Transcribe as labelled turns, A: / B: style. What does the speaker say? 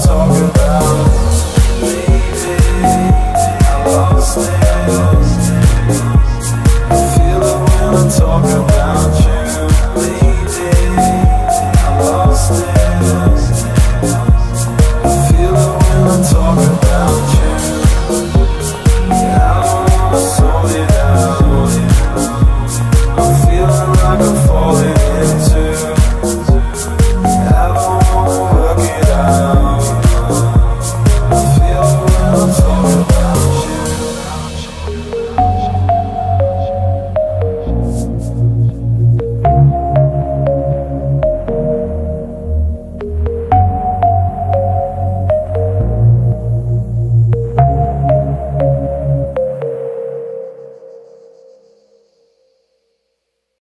A: talking